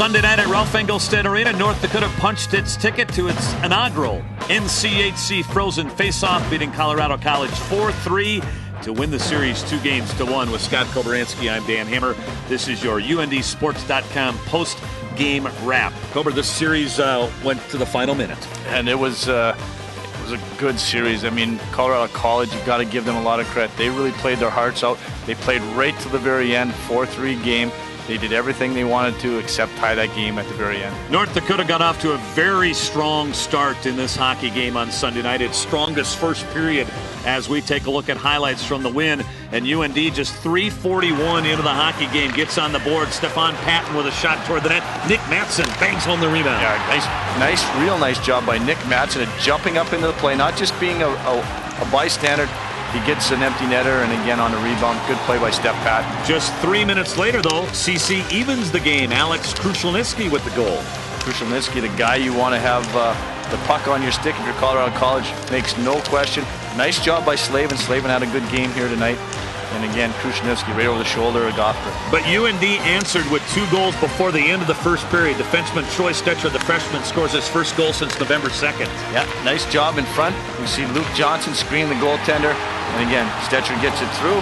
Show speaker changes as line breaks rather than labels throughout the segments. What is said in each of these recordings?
Sunday night at Ralph Engelstad Arena, North Dakota punched its ticket to its inaugural NCHC Frozen Face-Off, beating Colorado College 4-3 to win the series two games to one. With Scott Koberinski, I'm Dan Hammer. This is your UNDSports.com post-game wrap. Cobra, this series uh, went to the final minute,
and it was. Uh, it was a good series. I mean, Colorado College, you've got to give them a lot of credit. They really played their hearts out. They played right to the very end, 4-3 game. They did everything they wanted to except tie that game at the very end.
North Dakota got off to a very strong start in this hockey game on Sunday night. Its strongest first period as we take a look at highlights from the win. And UND just 341 into the hockey game gets on the board. Stephane Pattyn with a shot toward the net. Nick Mattson bangs home the rebound.
Yeah, nice, nice, real nice job by Nick Mattson at jumping up into the play, not just being a, a, a bystander, he gets an empty netter, and again on a rebound. Good play by Steph Pat.
Just three minutes later, though, CC evens the game. Alex Krushelnyski with the goal.
Krushelnyski, the guy you want to have uh, the puck on your stick if you're Colorado College, makes no question. Nice job by Slavin. Slavin had a good game here tonight. And again, Krushelnyski right over the shoulder of Gothberg.
But UND answered with two goals before the end of the first period. Defenseman Troy Stecher, the freshman, scores his first goal since November 2nd.
Yeah, nice job in front. We see Luke Johnson screen the goaltender. And again, Stecher gets it through,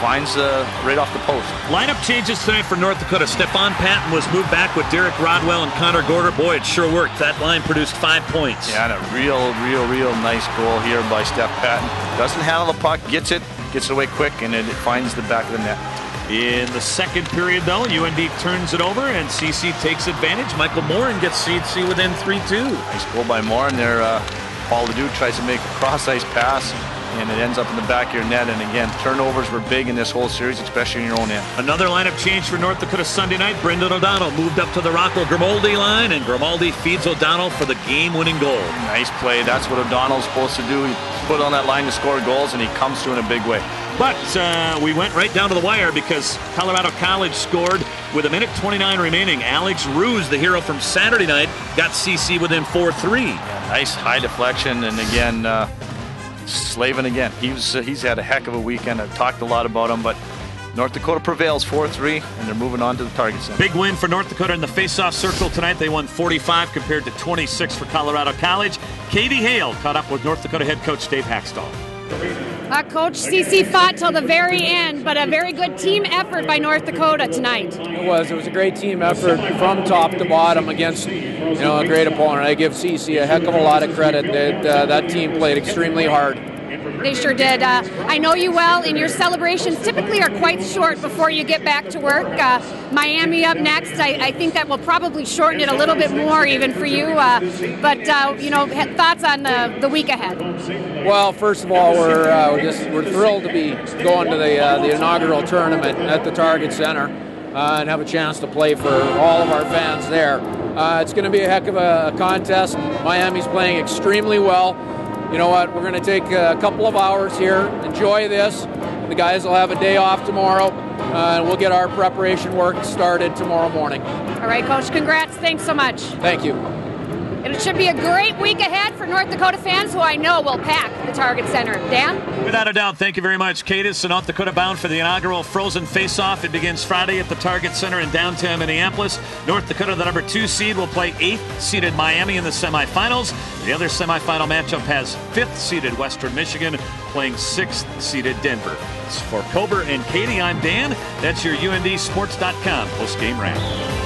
finds uh, right off the post.
Lineup changes tonight for North Dakota. Stephane Pattyn was moved back with Derek Rodwell and Connor Gaarder. Boy, it sure worked. That line produced five points.
Yeah, and a real, real, real nice goal here by Steph Pattyn. Doesn't handle the puck, gets it, gets it away quick, and it finds the back of the net.
In the second period, though, UND turns it over and CC takes advantage. Michael Morin gets CC within 3-2.
Nice goal by Morin there. Uh, Paul LaDue tries to make a cross-ice pass and it ends up in the back of your net. And again, turnovers were big in this whole series, especially in your own end.
Another lineup change for North Dakota Sunday night. Brendan O'Donnell moved up to the Rocco Grimaldi line, and Grimaldi feeds O'Donnell for the game-winning goal.
Nice play. That's what O'Donnell's supposed to do. He put on that line to score goals, and he comes through in a big way.
But uh, we went right down to the wire because Colorado College scored with a minute 29 remaining. Alex Roos, the hero from Saturday night, got CC within 4-3.
Yeah, nice high deflection, and again, uh, Slavin again. He's uh, he's had a heck of a weekend. I've talked a lot about him, but North Dakota prevails 4-3, and they're moving on to the target center.
Big win for North Dakota in the face-off circle tonight. They won 45 compared to 26 for Colorado College. Katie Hale caught up with North Dakota head coach Dave Hakstol.
Uh, coach CC fought till the very end, but a very good team effort by North Dakota tonight.
It was. It was a great team effort from top to bottom against you know a great opponent. I give CC a heck of a lot of credit. That uh, that team played extremely hard.
They sure did. Uh, I know you well, and your celebrations typically are quite short before you get back to work. Uh, Miami up next. I, I, think that will probably shorten it a little bit more, even for you. Uh, but uh, you know, thoughts on the, the week ahead?
Well, first of all, we're uh, we're just we're thrilled to be going to the uh, the inaugural tournament at the Target Center and have a chance to play for all of our fans there. it's going to be a heck of a contest. Miami's playing extremely well you know what, we're going to take a couple of hours here, enjoy this. The guys will have a day off tomorrow, uh, and we'll get our preparation work started tomorrow morning.
All right, Coach, congrats. Thanks so much.
Thank you.
And it should be a great week ahead for North Dakota fans who I know will pack the Target Center. Dan?
Without a doubt, thank you very much. Kate is North Dakota bound for the inaugural Frozen Face-Off. It begins Friday at the Target Center in downtown Minneapolis. North Dakota, the number two seed, will play eighth seeded Miami in the semifinals. The other semifinal matchup has fifth seeded Western Michigan playing sixth seeded Denver. For Kober and Katie, I'm Dan. That's your UNDSports.com post game wrap.